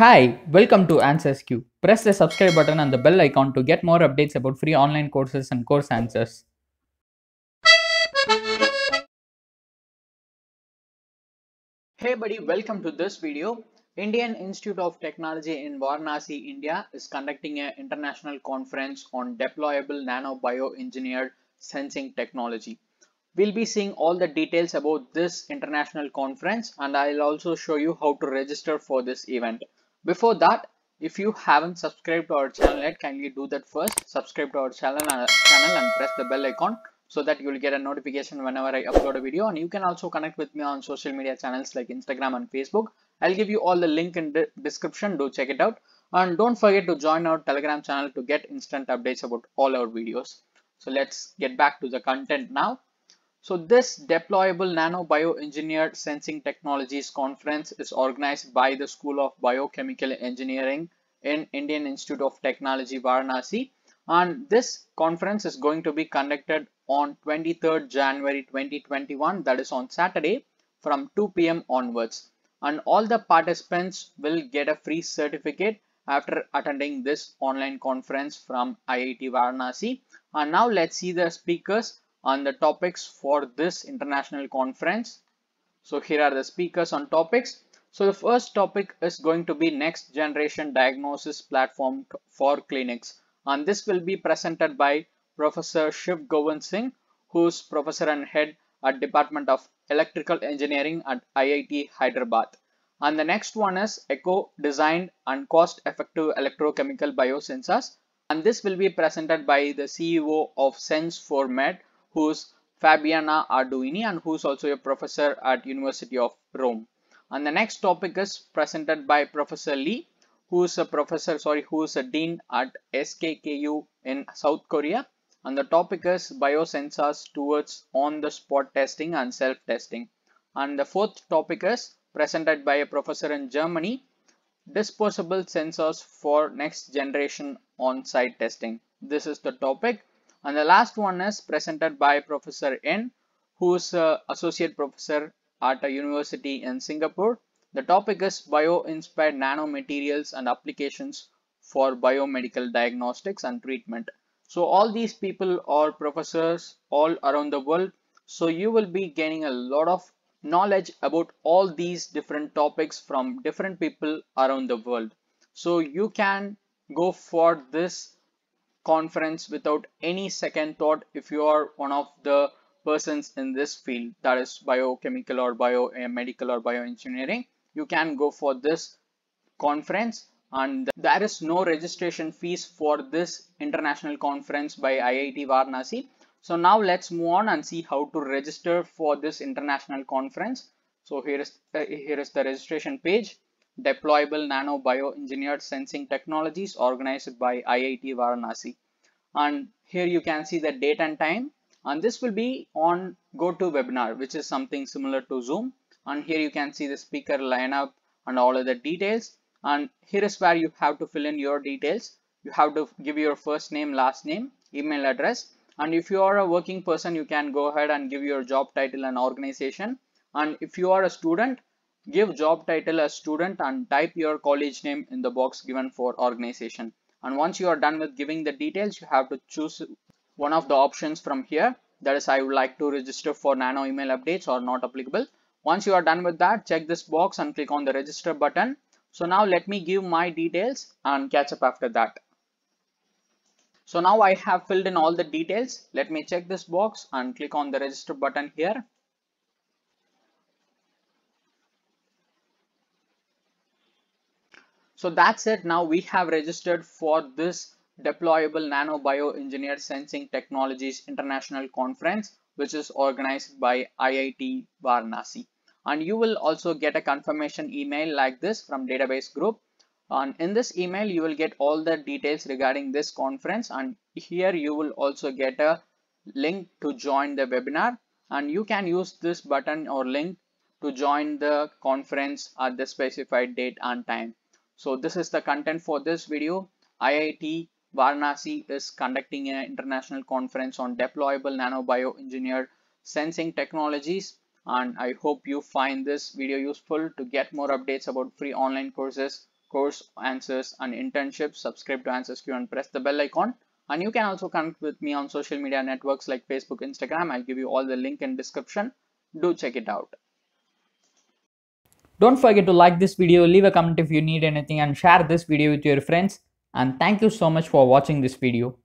Hi, welcome to Answers Q. Press the subscribe button and the bell icon to get more updates about free online courses and course answers. Hey buddy, welcome to this video. Indian Institute of Technology in Varanasi, India is conducting an international conference on deployable nano-bioengineered sensing technology. We'll be seeing all the details about this international conference and I'll also show you how to register for this event. Before that, if you haven't subscribed to our channel yet, kindly do that first. Subscribe to our channel and, channel and press the bell icon so that you will get a notification whenever I upload a video. And you can also connect with me on social media channels like Instagram and Facebook. I'll give you all the link in the description. Do check it out. And don't forget to join our Telegram channel to get instant updates about all our videos. So let's get back to the content now. So this deployable nano bioengineered sensing technologies conference is organized by the School of Biochemical Engineering in Indian Institute of Technology Varanasi. And this conference is going to be conducted on 23rd January 2021 that is on Saturday from 2 p.m. onwards. And all the participants will get a free certificate after attending this online conference from IIT Varanasi. And now let's see the speakers on the topics for this international conference. So here are the speakers on topics. So the first topic is going to be next generation diagnosis platform for clinics and this will be presented by Professor Shiv Govind Singh who's professor and head at Department of Electrical Engineering at IIT Hyderabad. And the next one is eco designed and cost effective electrochemical biosensors and this will be presented by the CEO of Sense4Med who's Fabiana Arduini and who's also a professor at University of Rome. And the next topic is presented by Professor Lee, who's a professor, sorry, who's a dean at SKKU in South Korea. And the topic is biosensors towards on-the-spot testing and self-testing. And the fourth topic is presented by a professor in Germany, disposable sensors for next generation on-site testing. This is the topic and the last one is presented by Professor N, who is uh, associate professor at a university in Singapore. The topic is bio-inspired nanomaterials and applications for biomedical diagnostics and treatment. So all these people are professors all around the world. So you will be gaining a lot of knowledge about all these different topics from different people around the world. So you can go for this conference without any second thought if you are one of the persons in this field that is biochemical or biomedical or bioengineering you can go for this conference. And there is no registration fees for this international conference by IIT Varanasi. So now let's move on and see how to register for this international conference. So here is uh, here is the registration page deployable nano bioengineered sensing technologies organized by IIT Varanasi. And here you can see the date and time. And this will be on GoToWebinar which is something similar to Zoom. And here you can see the speaker lineup and all of the details. And here is where you have to fill in your details. You have to give your first name, last name, email address. And if you are a working person you can go ahead and give your job title and organization. And if you are a student Give job title as student and type your college name in the box given for organization. And once you are done with giving the details, you have to choose one of the options from here. That is, I would like to register for nano email updates or not applicable. Once you are done with that, check this box and click on the register button. So now let me give my details and catch up after that. So now I have filled in all the details. Let me check this box and click on the register button here. So that's it. Now we have registered for this deployable nano bioengineered sensing technologies international conference, which is organized by IIT Varanasi. And you will also get a confirmation email like this from database group. And in this email, you will get all the details regarding this conference. And here you will also get a link to join the webinar. And you can use this button or link to join the conference at the specified date and time. So this is the content for this video. IIT Varanasi is conducting an international conference on deployable nanobioengineered sensing technologies and I hope you find this video useful to get more updates about free online courses course answers and internships, subscribe to AnswersQ and press the bell icon. And you can also connect with me on social media networks like Facebook, Instagram. I'll give you all the link in description. Do check it out. Don't forget to like this video, leave a comment if you need anything and share this video with your friends. And thank you so much for watching this video.